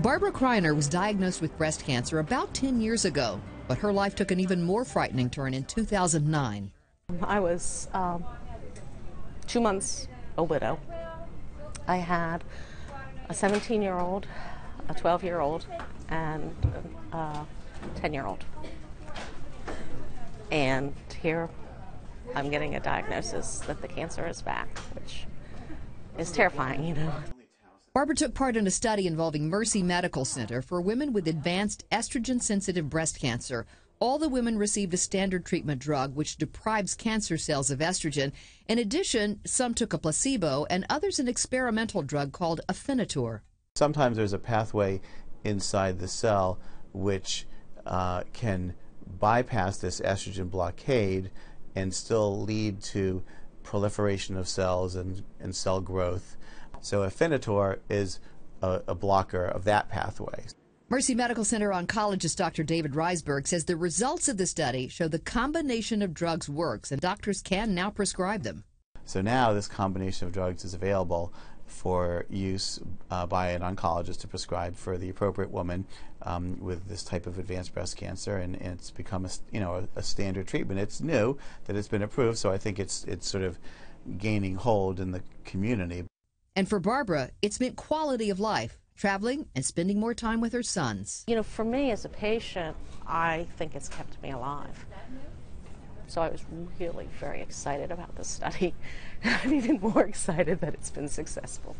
Barbara Kreiner was diagnosed with breast cancer about 10 years ago, but her life took an even more frightening turn in 2009. I was um, two months a widow. I had a 17 year old, a 12 year old, and a 10 year old. And here I'm getting a diagnosis that the cancer is back, which is terrifying, you know. Barbara took part in a study involving Mercy Medical Center for women with advanced estrogen sensitive breast cancer. All the women received a standard treatment drug which deprives cancer cells of estrogen. In addition, some took a placebo and others an experimental drug called Afinitor. Sometimes there's a pathway inside the cell which uh, can bypass this estrogen blockade and still lead to proliferation of cells and, and cell growth. So Afinitor is a, a blocker of that pathway. Mercy Medical Center oncologist Dr. David Riseberg says the results of the study show the combination of drugs works and doctors can now prescribe them. So now this combination of drugs is available for use uh, by an oncologist to prescribe for the appropriate woman um, with this type of advanced breast cancer, and, and it's become a you know a, a, standard treatment. It's new that it's been approved, so I think it's it's sort of gaining hold in the community. And for Barbara, it's meant quality of life, traveling and spending more time with her sons. You know, for me as a patient, I think it's kept me alive. So I was really very excited about this study. I'm even more excited that it's been successful.